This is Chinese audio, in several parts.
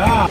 好。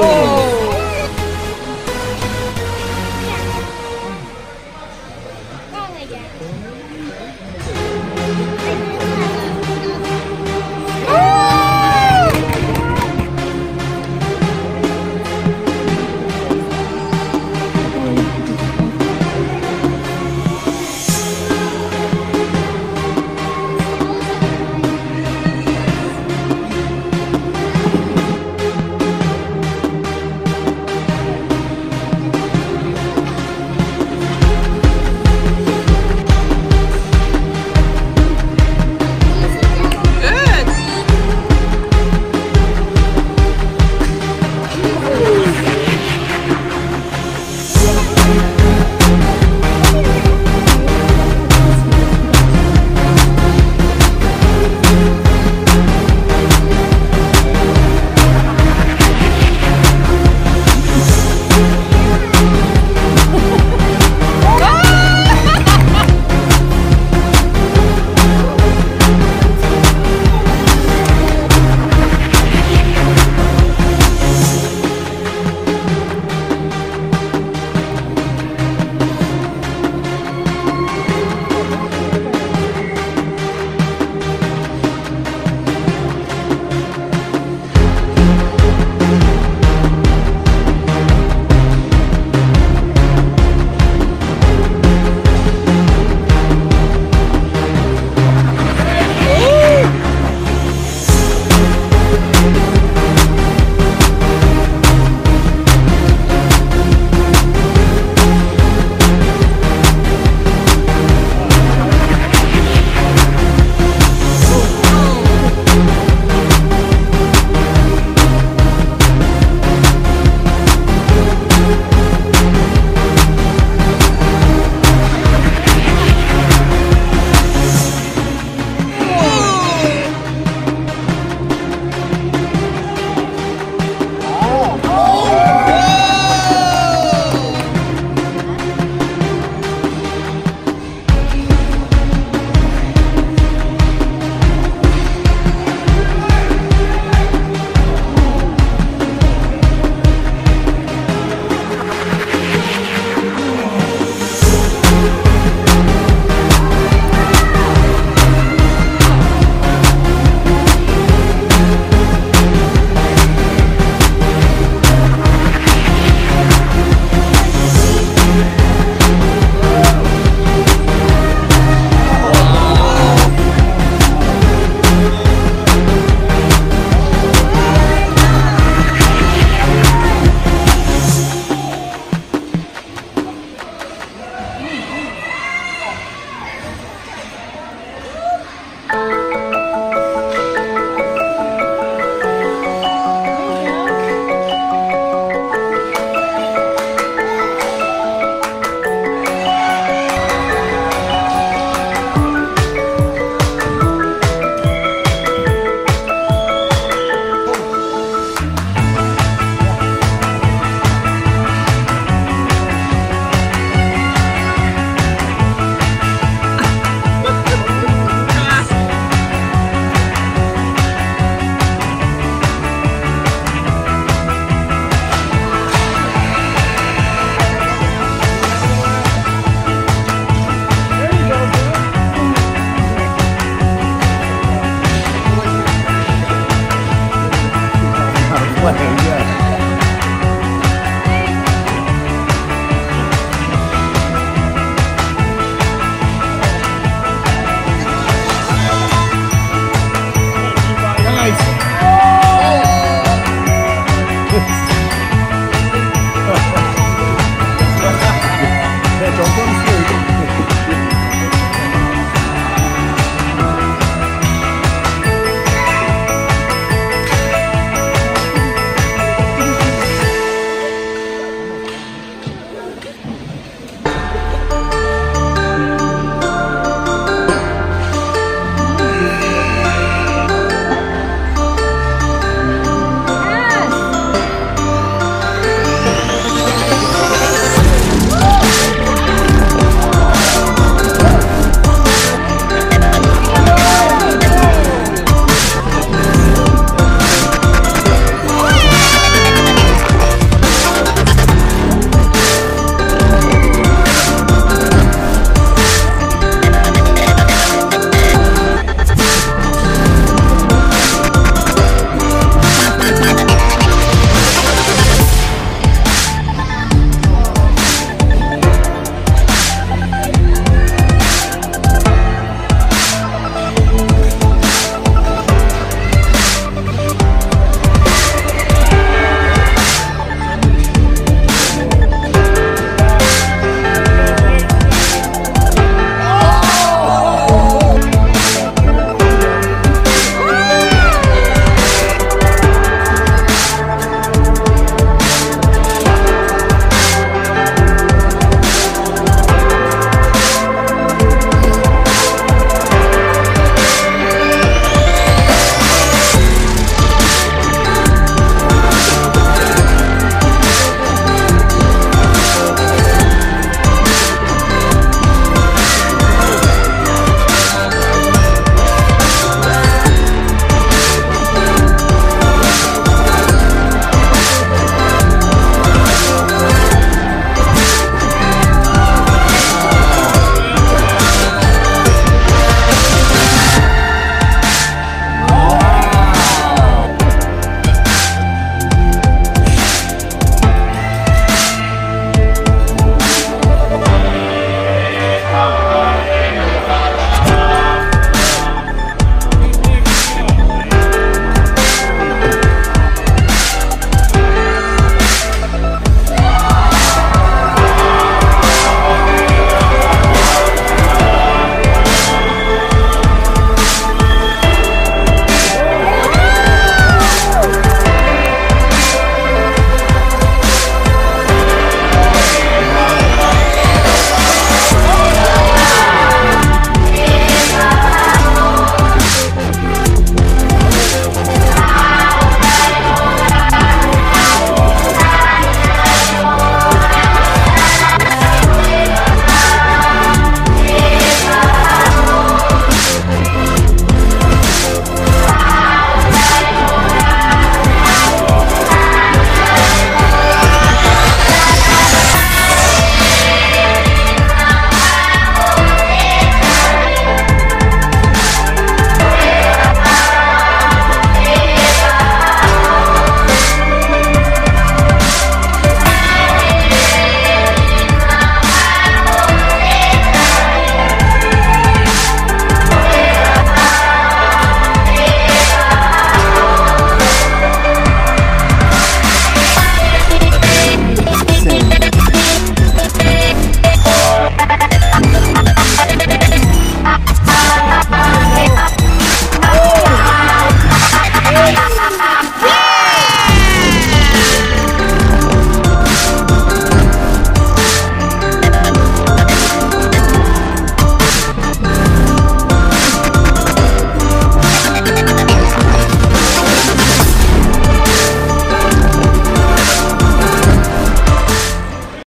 Oh!